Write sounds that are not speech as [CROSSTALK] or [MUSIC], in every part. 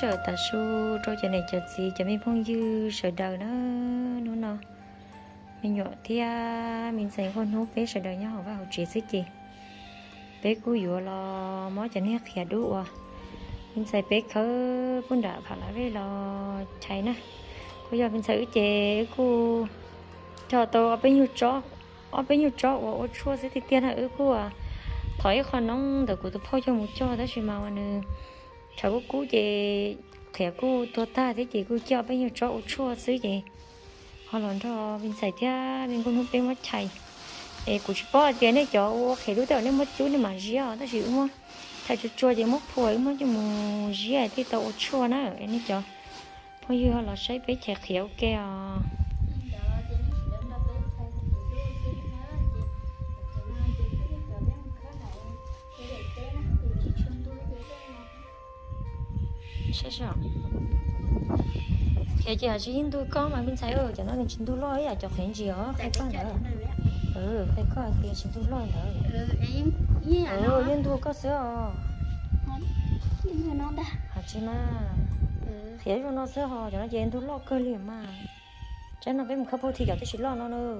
sợ ta su rồi cho này chợt gì cho mình phong dư, sợ đời nó nó nó mình nhỏ thì à mình sẽ con hút bé sợ đời nhau và vào chỉ sức gì bé cú dụ lo, mó cho nên khía đủ à. Mình sẽ bé khớ bún đã phải là với lo chạy nè. Bây giờ mình sẽ chế cú cho tôi ở bên nhiêu chó, ở bên nhiêu chó, ở chua sẽ thì tiền ở cú à. Thấy con nóng được của tôi phơi cho một cho đó chỉ mà nữa cháu cũng cú chị khỏe cú tôi ta thế chị cú cho bao nhiêu chỗ chua xứ gì họ lần cho mình xài thế mình cũng không biết mất chạy ê cú chỉ bỏ tiền đấy cho khỏe lúc đầu nên mất chú nên mà gì đó chịu mà thay cho chua gì mất phổi mất cho mù gì thì tao chua nữa, em cho bao nhiêu họ là sấy bé trẻ khéo kia sao sao? Khi chị chỉ hình tôi có mà bên sai ở cho nó nên chính lo ấy à? Cho khen gì đó khai có nữa ừ khai có thì chính tôi lo nữa ừ yên tôi có sữa hả chị mà khi cho nó sữa họ cho nó yên tôi lo cơ liền mà. Cho nó bên một khắp thì cho tôi chỉ lo nó nữa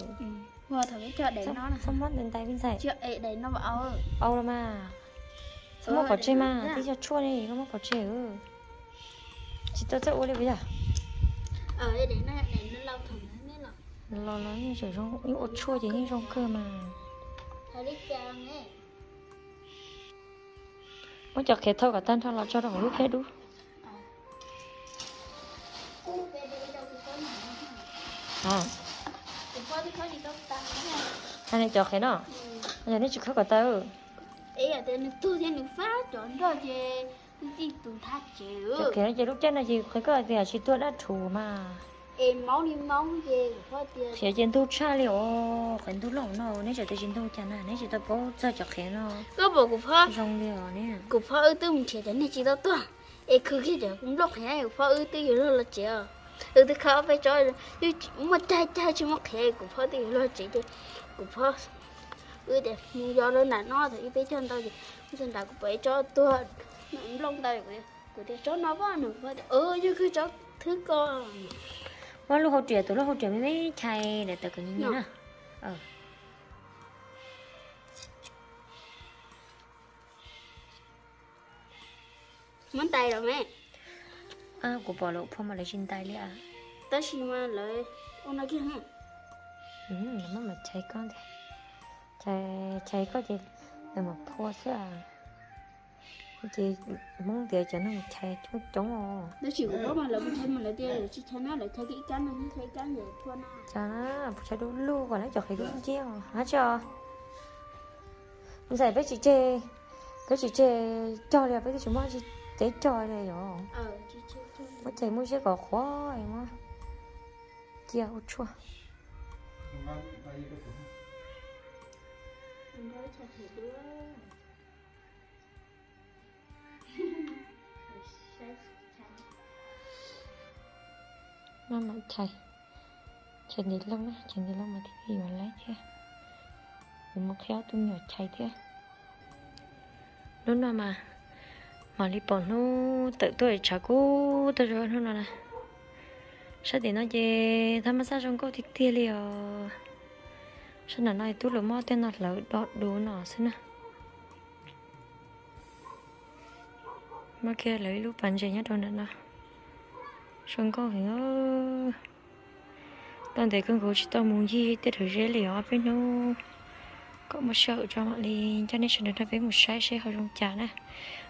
vừa thử cho để nó xong mất đến tay bên sai ấy để nó bảo âu là mà mất có chơi mà thì cho chua nó mất có chơi ừ chị tao sẽ uống đi bây giờ ở đây để nó để nó lâu thùng nó mới lọ lo lo như trời rong những ớt chua thì như rong cơ mà. Thấy đi cha nghe muốn cho khét thôi cả tan thôi là cho nó lúc hết đủ à. Anh này cho khét nó anh này chịu khét cả tao. Ấy là tên tôi thì nó phát chọn rồi chứ gì tụi thắt chịu khét nó chỉ lúc chân là chỉ khét cái thì chỉ tôi đã thủ mà. Em máu đi máu về có tiền sẽ trên tu cha liệu khẩn tu lòng nó nếu chỉ tôi trên tu cha này nếu chỉ tôi bố cho cho khét nó. Có bộ của phá rong liệu nè. Của phá ư tư mình chỉ đến này chỉ đâu tuần em cứ khi đó cũng hè của phá ư tư rồi là chỉ ư tư khó phải cho như mà trai trai chỉ mắc hè của phá tư rồi chỉ đi của phá ư để mua do nó là nó thì bé chân tao thì chân tao cũng phải cho tôi lông tao của của để cho nó vào nữa phải ơ như cứ cho thứ con quá lúc hậu trẻ tôi lúc hậu trẻ mới chai để tự cái như nè ờ muốn tay rồi mẹ à của bỏ lộ phong mà lấy trên tay đi à tao chỉ mà lấy ông nói kia hả ừ nó mà chai con thì chai chai có gì để mà phô sữa à chị muốn để cho nó một chai chút chống rồi nó chỉ có đó mà lấy một thêm mà lấy tiền chỉ cho nó lấy thay cái cán nó thay cán rồi thua nó cho nó cho đủ lu và nó cho cái đúng chiêu hả cho? Bây giờ bé chị chê bé chị chê cho là bé chị mua chị để cho đây rồi. Ờ chị chưa bé chị mua sẽ có khó em á. Kia ô chua. Mình nói cho chị đứa nó mà chạy chạy đi lâu á chạy đi lâu mà thì gì mà lấy thế? Mình mà khéo tôi nhỏ chạy thế. Lúc nào mà mà đi bỏ nó tự tôi trả cô tôi rồi nó là. Sao thì nó về tham gia trong câu thì tiền liền sao nó này tôi lỡ mò tên nó lỡ đọt đồ nó xin à, mà kia lấy lúc bán chơi nhất rồi nữa nè xong có hình ơ toàn thể con gấu chỉ tao muốn gì tết thử dễ liều ở bên nó có một sợ cho mọi đi cho nên cho nên nó với một sai sai hơi trong chả nè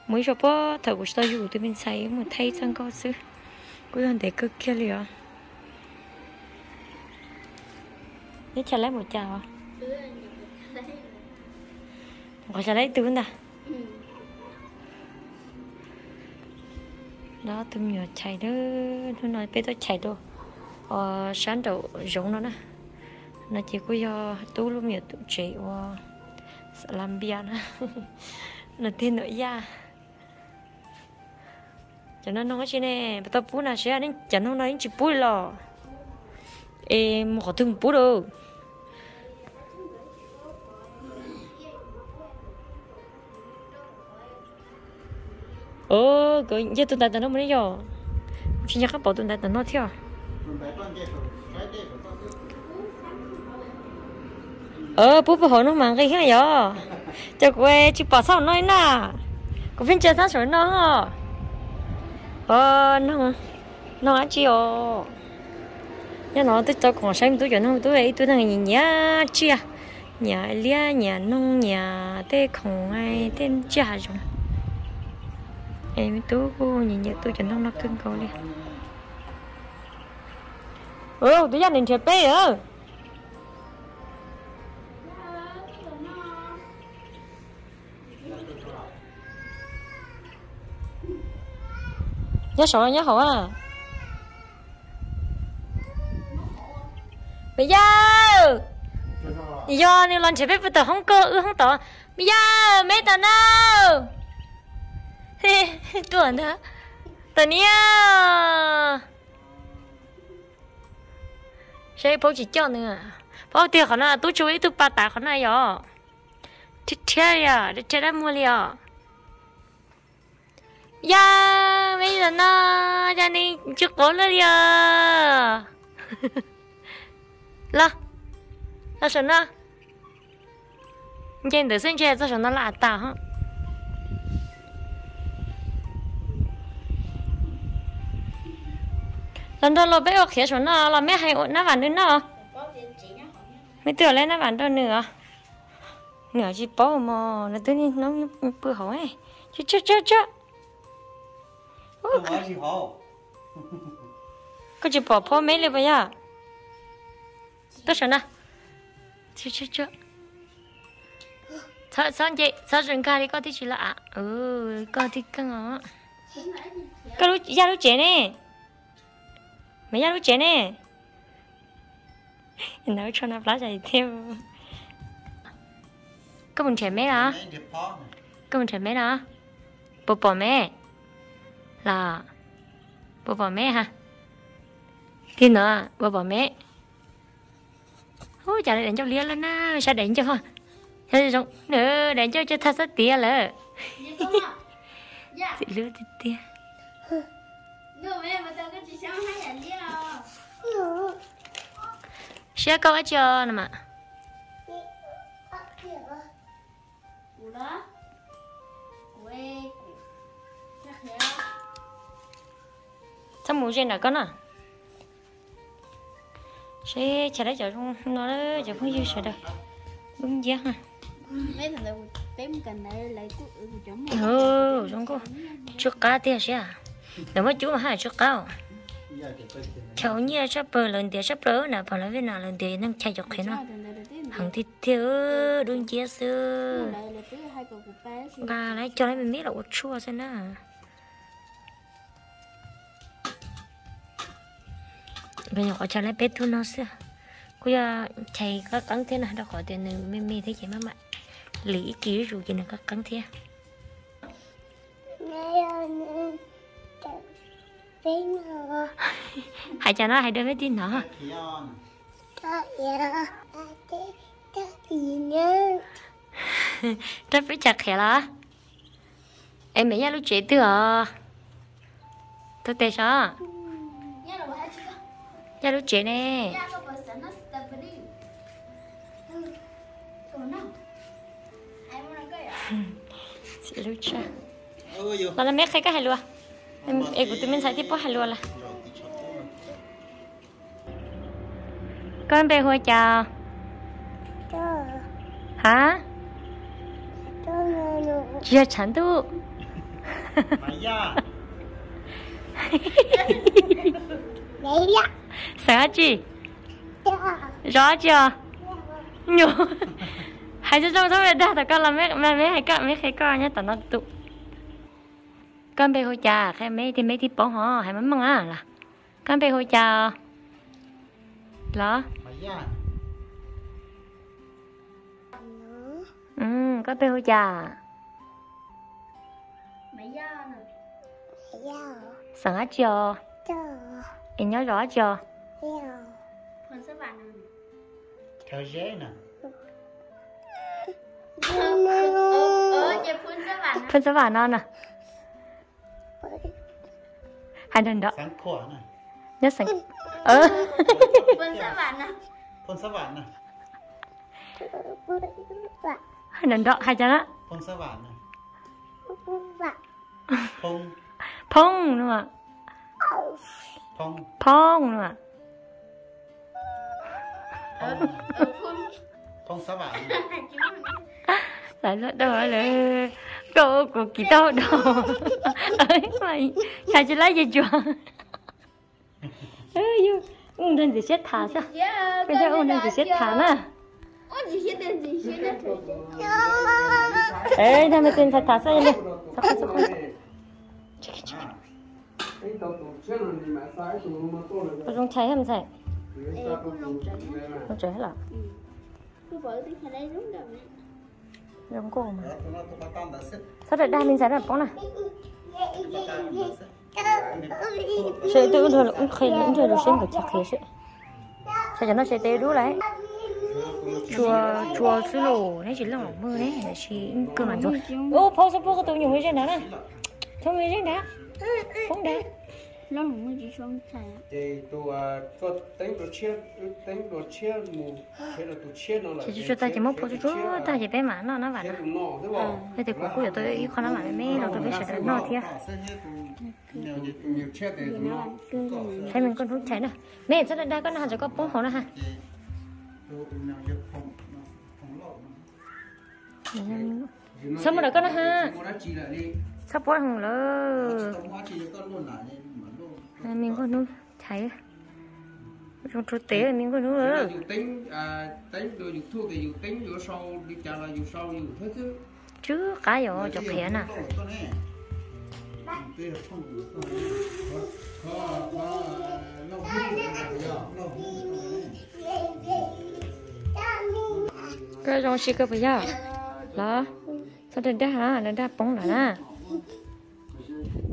mới rồi bó thở của tao dù từ bên say một thay sang có sư cuối toàn thể cực kia liều nếu trả lấy một chào có trả lấy từ nè đó tôi nhỏ chạy đó nó nói bé tôi chạy đâu ờ sáng đầu giống nó nè. Nó chỉ có do tú lúc nhiều tụi chị và ờ, làm bia [LAUGHS] nó nó tên nội gia cho nó nói chứ nè tao bố nào sẽ đến chẳng nó nói chỉ bố lò. Em có thương bố đâu. Ờ nó cái giờ tụi ta tụi nó mới giờ chỉ nhắc các bộ tụi ta tụi nó theo ờ bố bố hỏi nó mang cái gì vậy cho quê chú bỏ sao nói nè có phiên chơi sao sửa nó? Ờ nó nó ăn chi ồ? Nhà nó tôi cho còn xem tôi cho nó tôi ấy tôi đang nhìn nhá chi à. Nhà lia nhà nông nhà tê không ai tên cha rồi? Em tôi nhìn nhớ tôi chẳng thông nó cưng cầu đi. Ừ tôi gia đình thiệt bé rồi nhớ sợ nhớ hổ à? Bây giờ! Bây giờ, nếu lần chế biết bây giờ không cơ ư không tỏ. Bây giờ, mấy tao nào? Tuần đó tao nia sẽ bố chỉ cho nữa à? bố tiền khả năng tôi chú ý tôi ba tạ khả năng rồi chết chết à? Chết đã mua liền. Ya bây giờ nó cho nên chưa có nữa à là là sao nữa nhìn sinh chơi, cho nó lạ ta hả? Lần đầu là bé ở kia xuống nó là mẹ hay ổn nó vào nữa nó. Mấy tuổi lên nó vào đâu nữa. Nửa chỉ bao mà nó tự nhiên nó bự hỏi chứ chứ chứ chứ có chỉ bỏ phô mấy lên bây giờ tôi sợ nè. Chứ chứ chứ sao sao chị sao rừng ca đi có tí chỉ là ừ có tí căng à có lúc ra lúc trẻ nè mấy lúc trẻ nè nói cho nó lá chạy theo có mình trẻ mấy đó. Có mình trẻ mấy đó. Bố bỏ mấy là bố bỏ mẹ ha thì nữa bố bỏ mẹ. Ôi chả lại đánh cho lia lên na sao đánh cho? Sao giống nữa đánh cho cho thật rất tia lỡ. Chị lứa thì tia sẽ câu ở cho nè mà sao muốn trên là con à? Sẽ chả đấy chờ không nó đó chờ không dư sợ đâu. Đúng giá ha. Mấy thằng này tém cần này lại cứ ừ chấm ừ không? Có trước cá tia sẽ à nếu mà chú mà hai trước cá cháu như sắp bờ lần tiền sắp bờ nè phải là bên nào lần tiền năng chạy dọc thế nó hàng thịt thiếu đúng chia xưa và lấy cho lấy mình biết là ột chua xem nào. Bây giờ họ cho lấy bếp thu nó xưa. Cô giờ chạy các cắn thế này đâu khỏi tiền này mê mê thấy chị má mẹ. Lý ký rồi chị này các cắn thế hai [LAUGHS] cha nó hai đứa mấy tin nó. Rất [LAUGHS] phải chặt khẽ là em mấy nhà lúc trẻ từ à tôi tệ sao nhà lúc trẻ nè. [LAUGHS] Chị lúc trẻ là mẹ khai cái hay luôn em em của tụi mình sai tiếp bao hay luôn là. Con bé hồi chào. Hả? Chưa chán tu sao chị? Rõ chưa? Nhủ hay cho trong thôi đã tao con là mấy mấy mấy hay con mấy hay con nhá tao nó tụ con bé hồi chào hay mấy thì mấy thì bỏ họ hay mấy măng à là con bé hồi chào là ừ con bé hồi chào sáng chưa em nhớ rõ chưa Theo dễ nè. Ờ chị phun ra bạn phân số bản non à hai lần đó. Nhớ sáng [LAUGHS] ờ. Bên sao bạn nè này hai lần đó hai chân á con sắp vạn này phong. Phong đúng không phong. Phong đúng không phun phong. Sắp vạn [LAUGHS] lại là đó là đồ của kỳ đâu đồ [LAUGHS] ấy mày khai cho lấy gì chưa ơi yêu ung đơn gì chết thả sao? dạ bây giờ ung đơn gì chết thả đơn ê thằng mày tên phải thả sao vậy sao không sao không? Có trong cháy không cháy. Không cháy là cứ vợ đi nhà đây đúng rồi giống cô mà. Sao lại đa mình giải được bóng này sẽ tự thôi là cũng khi những người được xem phải chặt thế sẽ sẽ cho nó sẽ tê đú lại? Chùa chùa sư lô đấy chỉ là một mưa đấy là chỉ cơ bản rồi ô phô sao phô cái tụi nhiều người trên đó nè. Thôi người trên đó không đấy không có gì xong xài thì tôi có tính đồ chia tính đồ chia mù thế là tôi chia nó là chỉ cho ta chỉ phô cho chú ta chỉ bé mà nó nó chia nó không thế thì cũng có tôi ý con nó mà mẹ nó tôi biết sẽ nó thiệt sẽ thấy mình con hút cháy nè mẹ là đa con nào cho có bông hổ nè ha sao mà được con ha nó chỉ đi sắp bớt hồng lơ luôn mình con nuôi cháy. Trong chỗ tế là mình con nuôi rồi dùng tính à tính đồ dùng thuốc thì dùng tính dùng sau đi trả là dùng sau dùng thế chứ. Chứ cá dỗ cho khía nè. có có cái trong xí cơ bây giờ. Đó. Sao đây hả? Đến đây bóng là nè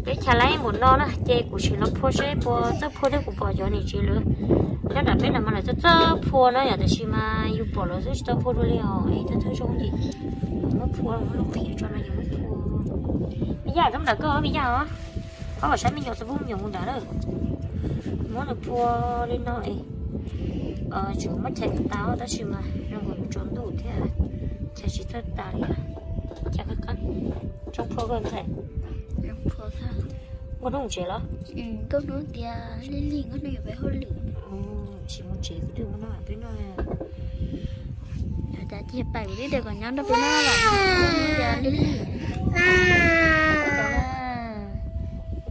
cái chả lấy một nó nè chè của chị nó phô chế phô rất phô đấy của bỏ cho này chị luôn nó đã biết là mà là rất rất phô nó nhà thì mà yêu bỏ nó rất rất phô rồi họ ấy rất thấy trong gì nó phô nó lúc khi cho nó dùng phô bây giờ trong đó cơ bây giờ có phải sáng mình giờ sẽ vung nhiều dùng đã rồi muốn được phô lên nó ấy ờ chủ mất chạy táo đó chị mà nó còn trốn đủ thế à chạy chỉ thật tao đi à chả các con trong phô gần chạy trong phô ha có đúng chưa ừ có nữa thì lên liền có này phải hôn lửa ừ chỉ muốn chế cái đường nó bên nó đã chia bảy đi để còn nhau đâu bên nó là lên liền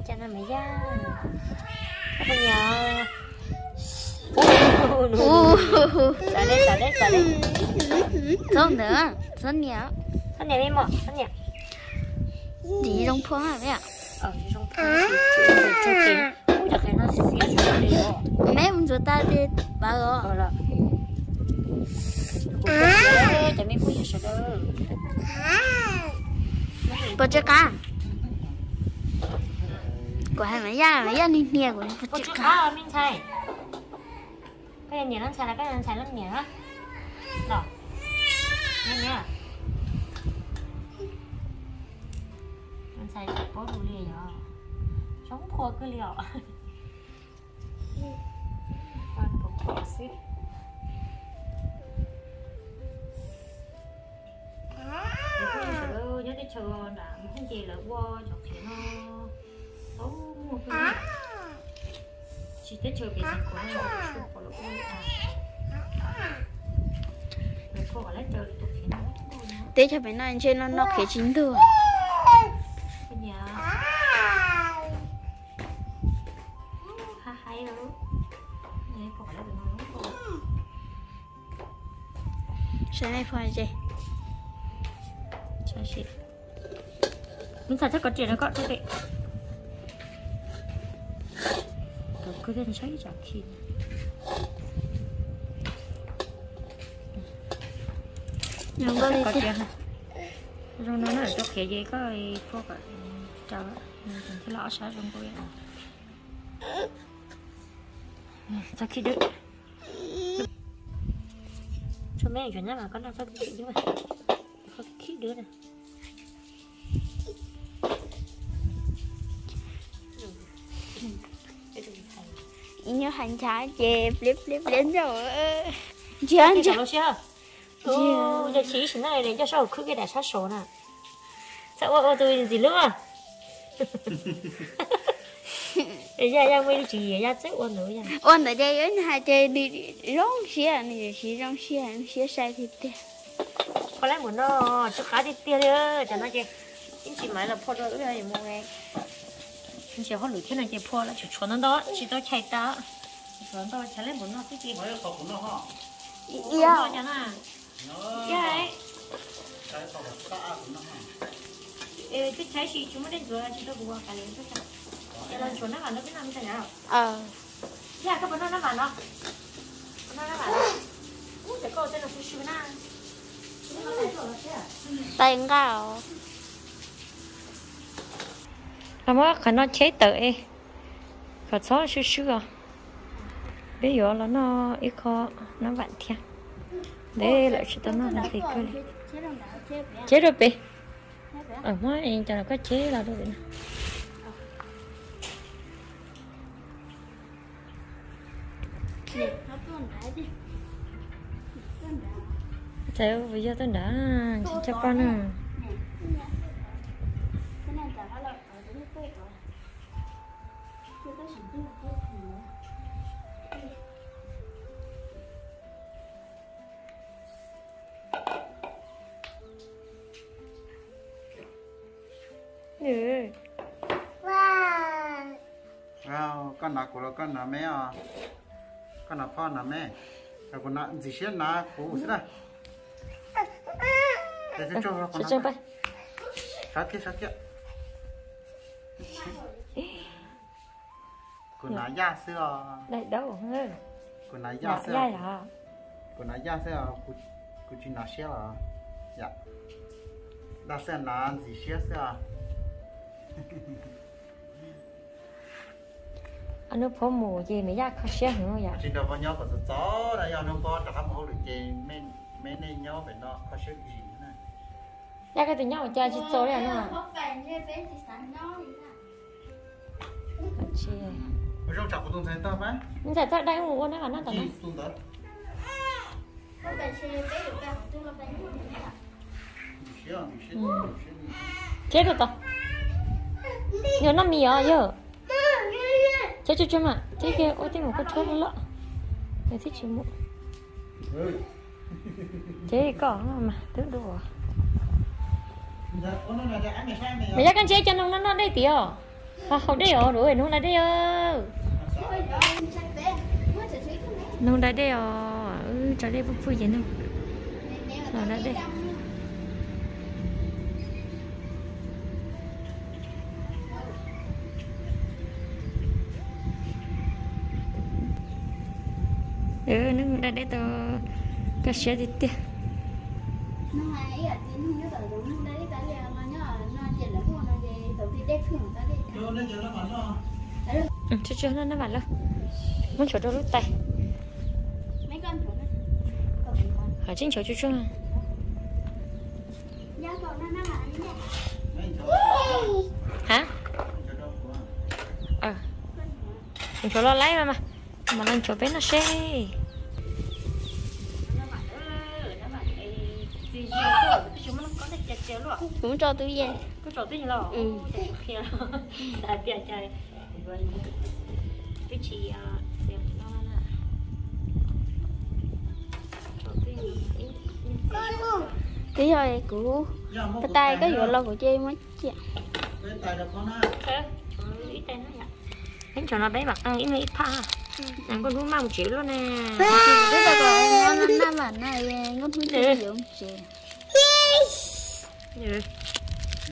cha nó mày ra các bạn nhỏ xả đấy xả đấy xả đấy không nữa rất nhiều thân nhà đi mọ thân nhà đi trong phô hả ạ ở trong phòng thì về cho tiền cũng được cái nó sẽ cho rồi mấy ông chúng ta đi bà rồi rồi là chả mấy phút giờ đâu bà chơi cá của hai mấy gia mấy gia đi nè của bà có chơi cá mình xài cái này nó xài là cái này xài lắm nhỉ đó nghe có liền cứ con xí đi chờ đã không gì là qua chọc thì nó xấu một cái chỉ tới chờ cái gì của nó không có lỗi à rồi cô lấy chờ tụi thì nó tế cho này trên nó nó khế chín thừa cái nhà ha hay rồi Đấy, cô gọi lấy được nó đúng không? Sáng nay phải gì Chà chị. Mình sản xuất có chuyện nó gọn thôi đấy Tôi cứ lên cháy chẳng khi có có chứ chuyện hả Rồi nó nói cho khía gì có phô cả. Ạ Cái lõ xá trong cô ạ. Sao khi được Cho mấy anh chuyển ra mà con đang sao bị chứ mà. Có khi đứa này nhớ hành trái chè flip flip đến rồi. Chưa cái chưa? Đó chưa ô giờ chỉ xin này để cho sao cứ cái đại sát số nè sao ô ô tôi gì nữa để ra ra mấy chị ra chết ôn nữa nha ôn ở đây ôn hai chè đi rong xía này xí rong xía xía sai thịt tê có lẽ muốn nó cho cá đi tiêu đi cho nó chơi chính chị买了破了有点么哎chính chị họ lười thế này chơi破了就穿到chỉ到chạy ta穿到chạy lên muốn nó cái gì 我要考古了哈， 要 Dạ. dạ cái phòng xã của nó hả? Cái trái chị chúng mới đến rồi, chúng tôi vừa cả lên tất cả Cái lần xuống dạ vâng, nó nó biết làm thế nào? Ờ. Dạ, các bạn nó vào nó. Nó nó nó. Ủa, để cô tên là Fushuna Tay ngào à? Mà khả nó chế tự e khả số sữa à. Bây giờ là nó ít khó nó vặn thiệt để lại cho nó là gì cơ này chế rồi bị ở ngoài em cho nó có chế là được nè. Trời bây giờ tôi đã chỉ cho con à. Ừ. à con nào của con nào mẹ à, con nào พ่อ nào mẹ, à con nào gì xí nào? Của xí nào, để cho cho con nào, sát kia sát kia, con nào da xưa, Đây đâu hả? con nào da Dạ xưa, là. con nào da xưa, của của chị nào xí là, dạ, da xưa nào gì xí xưa, [LAUGHS] Anh nó phô mù gì mà ra khó xe nữa vậy. chị đâu có nhớ có gió là do nó có đã không được chị men men nên nhớ về nó có sự gì nữa. Ra cái từ nhau cha chỉ cho đấy nó. Chị. Ở trong chọc của tôi thấy tao phải, Nhưng tại sao đây ngủ nó là nó tao nó. chị tôi đó, xí à, xí, xí. Chết rồi tao. Nhớ nó mì à giờ. Chết chết chết mà. Chết kia ôi tim một con chốt nữa. Để thích chị mụ. Chết có mà tưởng à. Dạ, là ăn mày ra con chế cho nó nó nó đây tía. À không đây ở rồi nó là đây ơ. Nó đã đây ờ. Ừ cho đây vui vui vậy nó. Nó đã đây. Ừ nó đã đây tao cái xe đi tía. nó hay ở trên không nhớ tờ đúng đấy cái là mà nhớ nó chỉ là mua nó gì tờ thì đẹp thường ta đi Cho nên cho nó mà nó. Ừ, chưa chưa nó nó vào luôn. Muốn chỗ đâu lúc tay. mấy con thử nó Ở trên chỗ như thế Mấy chỗ Hả? cho. Ờ. Mình chỗ lo lấy mà mà. Mà lên chỗ bên nó xe. Cũng cho tôi về Cứ chỗ tí lo. Ừ. Khi nào đại bia chạy. Cái chị à, xem nó là. Chỗ tí. tí rồi của Dạ, một cái cục tay cái nữa. vụ lo của chơi mới chị Cái tay được con ha. Thế. Ít tay nó vậy. Đến chỗ nó bé mặt ăn ít mấy ít pha. Nàng con đu mang một triệu luôn nè. cái tay còn nó nó mà này nó thui chơi dụng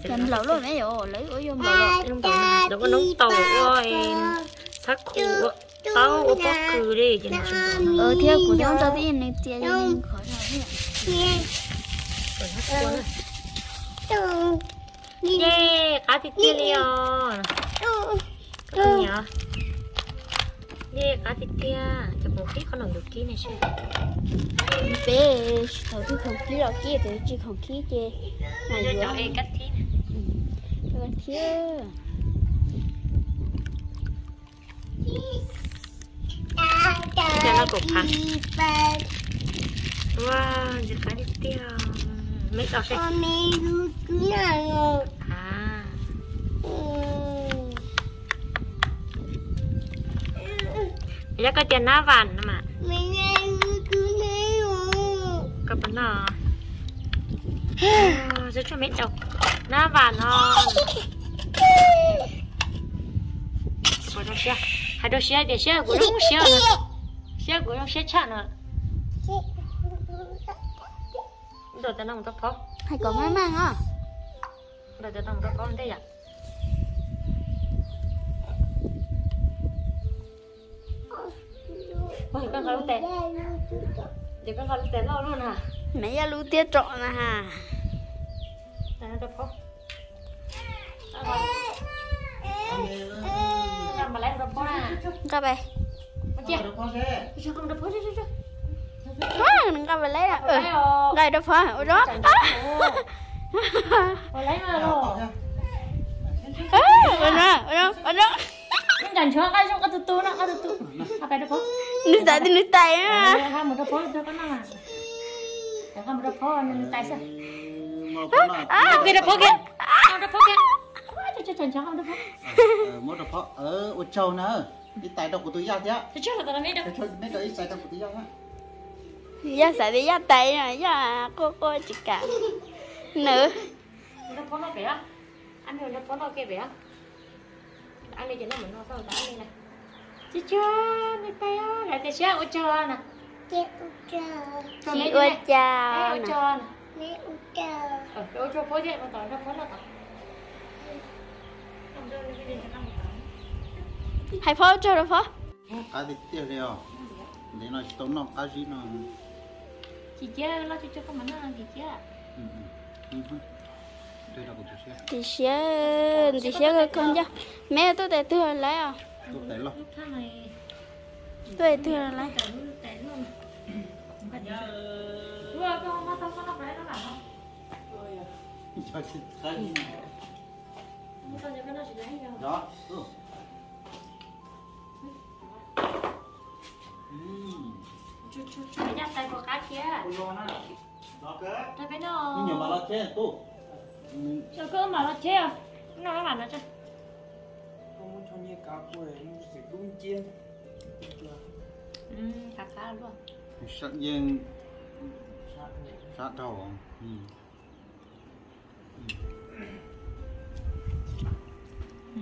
làm lẩu luôn đấy rồi lấy của vô tàu này, đâu có nung tàu ơi Sắc khủ Tao ở bóc cử đi Cho nên chúng tôi ờ theo của nó cho tí này tiền nên khỏi rồi Còn hát cuốn này Yeah, cá thịt kia liền Cá thịt nhỏ Yeah, cá thịt kia. Cho một khí con nồng được ký này chứ bé thầu thứ không khí rồi kia thì chỉ không khí chê. Này Cho vừa cho em cắt thịt. Còn kia cho nó cục hả? Wow giờ khá đi tiêu mấy tao sẽ à vàng nữa mà. Có bánh nọ giờ cho mấy đâu ná vàng ngon Bỏ ra xe hai đôi xe để xe của đúng xe nữa. Xe của nó xe chặn nữa. Đồ tao nông tao phó. Hay có má mang à đồ tao nông tao phó đây à Ôi, con gái lúc tệ Giờ con gái lúc tệ lâu luôn à mẹ ra lưu tiết trọn à hà Tao nó Tao gọi Tao mà lấy tao phó à? Các bạn chưa Chưa không tao phó chưa chưa chưa quá đừng bạn lấy à ừ. đây đâu phải. Ở đó. [LAUGHS] Lấy mà rồi ở đó ở đó ở đó Không chẳng chưa cái trong cái tụt tụt nó cái tụt tụt À cái đó phó nước tay thì nước tay á hai một đứa phó đứa có năm à hai một đứa phó nên tại sao? Một con nào à cái đứa phó kia. Hai đứa phó kia. Cho cho chẳng chẳng không đứa phó ờ một đứa phó ở ô châu nữa cái tài độc của tôi ra thế cho chắc là tao biết đâu. Cái thôi mấy cái tài độc của tôi ra á. Giờ xài đi giờ tay rồi giờ cô cô chỉ cả. Nữa đứa phó nó bé anh đứa phó nó kia bé anh đi cho nó mình nó sao anh đi này chị chưa đi tay á lại tay xe ô chờ nè. Chị ơi chào ô nè. Chờ nè. Ờ ô chờ phó vậy con tỏi nó phó nó tỏi hay phó cho đâu phó cái thì tiêu đi à? Để nó tốn nó cái gì nó. Chị chưa lo chị chưa có món nào chị chưa chị sẽ chị sẽ con cho mẹ tôi để thừa lấy à? Tôi thấy lo tôi để thừa lấy nó nó nó nó đó. Chú chú chú nhắc tay của cá kia. Đó cơ tay cái nó nhưng mà nó chết tu cho cơ mà nó chết à? Nó nó làm nó chứ không muốn cho như cá quê nó sẽ đúng chiên. Ừ cá cá luôn. Sát nhiên. Sát đầu ừ. Ừ.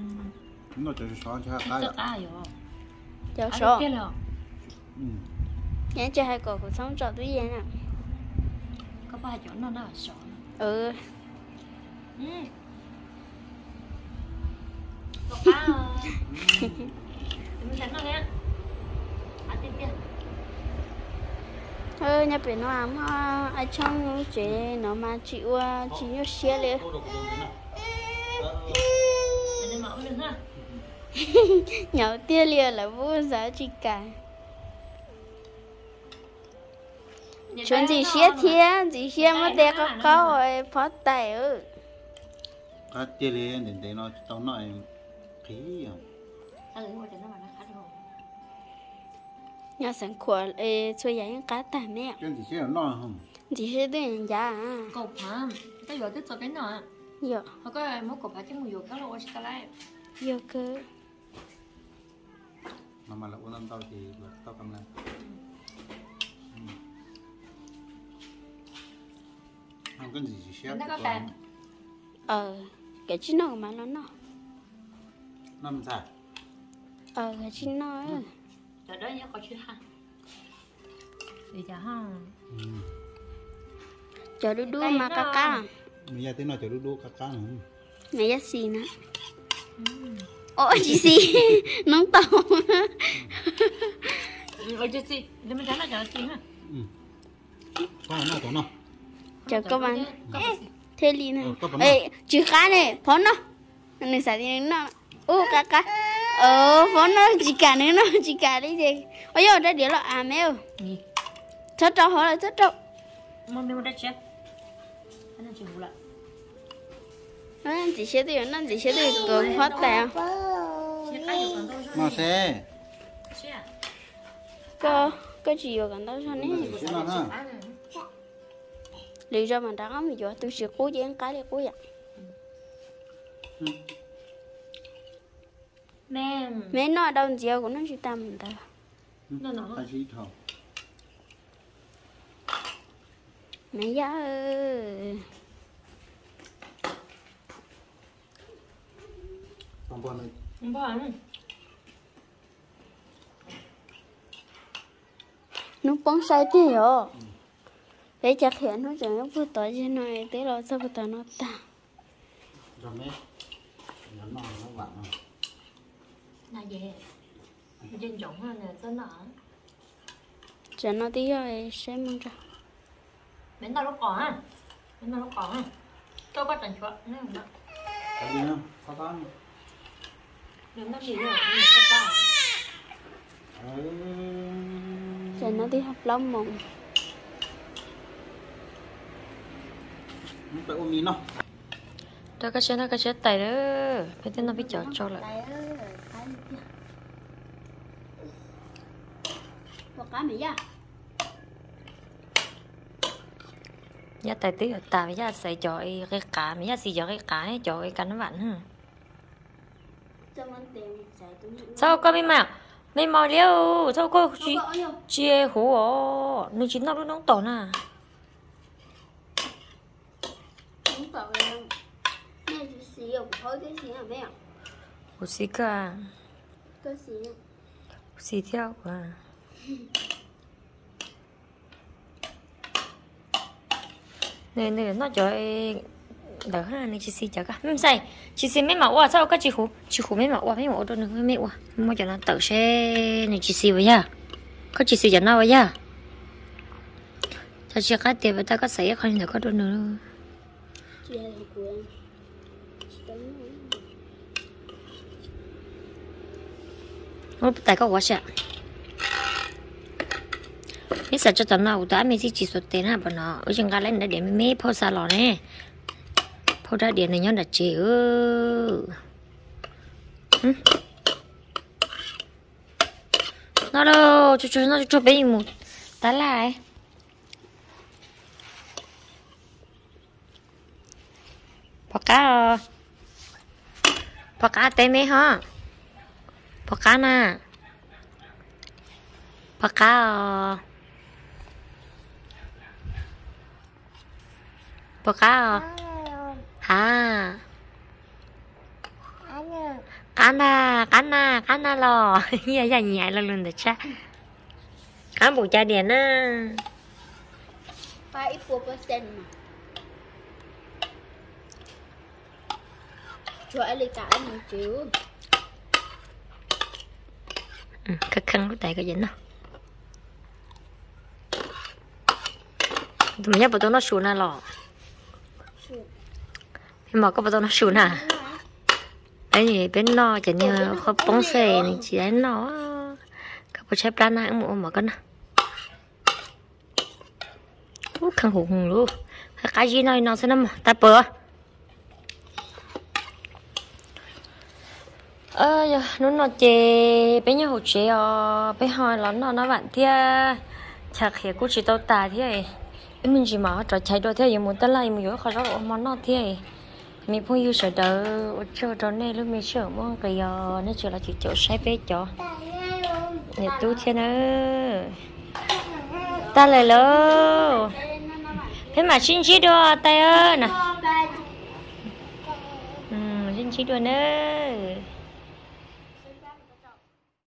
Nó chỉ xóa cho cái cho cho à số ừ. Nhớ cho hai cậu cuộc sống trọ túi gì nè có ba chỗ nó nó sợ ừ ừ. Cá rồi mình sẵn rồi nha ăn tiền tiền ừ nhà biển nó ám ai trong chế nó mà chịu chỉ xe liền nhỏ tia liền là vô giá chỉ cả. Chuyện gì xe thiên gì xe mà để có có rồi phó tài ừ cái tiền liền để để nó tao nói khí à ta lấy một cái nó mà nó khá rồi nhà sản của ê chơi giải cá tà mẹ. Cái gì chứ nó không? Gì sẽ để giá à cột hả? Cái giờ tiếp tục cái nọ. Yo họ có một cột hả? Chứ một giờ cá chỉ cái này yo cơ. Mà mà là uống tao thì tao cầm lại không cái gì chỉ bàn ờ cái chi nó mà nó nó năm sao ờ cái nó ừ. giờ đó nhớ có chuyện ha. Bây giờ ha. Ừ. Cho đu đu mà cá cá bây giờ tới nó cho đu đu cá cá nữa. Này giá xì nè ôi chị xì. [LAUGHS] Nóng tàu. Ở chỗ gì để mình trả lại cho chị ha. Ừ. Có nó có nó. Cho các bạn thế li nè Ừ, ê chữ cá này phó nó này xài đi nó. Ô cá cá ờ phó nó chỉ cả nữa nó chỉ cả đi gì ôi giờ đây để là à mèo chết trâu hỏi là chết trâu mà mình đã chết anh chịu lại. Nó chỉ sẽ đi nó chỉ sẽ đi cường phát chết đâu mà xe chết có có gì ở gần đó sao nè. Lý do mà đã mình cho tôi sẽ cố gắng cái để cố gắng mẹ mẹ nói đâu gì của nó chỉ tầm mình ta. Nó nó Hai chỉ thầu. mẹ giá ơi. Còn bọn này. không phải nó bóng sai thế rồi để chắc hiện nó chẳng nó vừa tới trên này thế rồi sao vừa tới nó ta Rồi mẹ. Nhắn nào nó vặn nào. là gì dân trọng hơn là tên nó chẳng nó tí rồi sẽ mang ra bên tao nó còn á bên tao nó còn á tôi có tình chuột nó không đó Cái gì nữa? Sao tan? đừng nó gì mà có tao Ừ. chẳng nó tí học lắm mộng Nó phải ôm nhìn nào. đó cái chuyện đó cái chuyện tay đó bên tên nó bị chọt cho lại Tại? Một cái mày ra. giá tay tí ở tao giá xây cho cái cá mà giá xì cho cái cá ấy cho cái vặn xài túi nữa. sao có mấy mà mấy mò liêu sao có chi có nhiều. chia hủ ồ nó chín nó nó tổn à Không có đâu. Nè, chú xí xí hủ xì cả Cái xí. hủ xì theo à nè nè nó cho ai đỡ ha nè chị xì cho cả không sai chị xì mấy màu à sao có chị hủ chị hủ mấy màu à mấy màu đâu nữa mấy màu mua cho nó tự xe nè chị xì vậy à có chị xì cho nó vậy à cho chị tiền người ta có xảy không được có đâu nữa đâu. Chị là quyền. Ủa, có quá sợ. Mấy sợ cho tao nào đã mấy chỉ số tiền ha nó? Ở trong mấy phô phô ra điện này nhớ đặt chị ư nó đâu? Cho cho nó cho bé một? Tá lại bỏ cá bỏ cá mấy hả na, cá nè bỏ cá ờ. cá na cá na cá na lò dạ dạ nhẹ là luôn được cha cá bù cha điện á Phải 4% mà. Cho ai lấy cả anh chịu ừ, cái khăn lúc tại cái dính nào tụi mình bắt đầu nó sùn à lò nhưng mà có bắt đầu nó sùn à? Ấy thì bên nó chỉ như có bóng xe này chỉ đấy nó. Các bộ chép đan này mua mà con nè khăn hùng luôn. Cái gì nói nó sẽ nằm ta bừa ơ, giờ nó nó chê bé nhà hồ chê ờ bé hỏi lắm nó nó bạn thia. Chắc hiểu cũng chỉ tao tà thế ấy em mình chỉ mà trò chạy đôi thế giờ muốn tới lại mình nhớ khó rõ món nó thế ấy mình phong yêu sợ đỡ cho đó này lúc mình sợ mong cái giờ nó chỉ là chỉ chỗ sai bé cho nhà tu thế nữa ta lại lơ thế mà xin chỉ đồ tay ơi nè. Ừ xin chỉ đồ nữa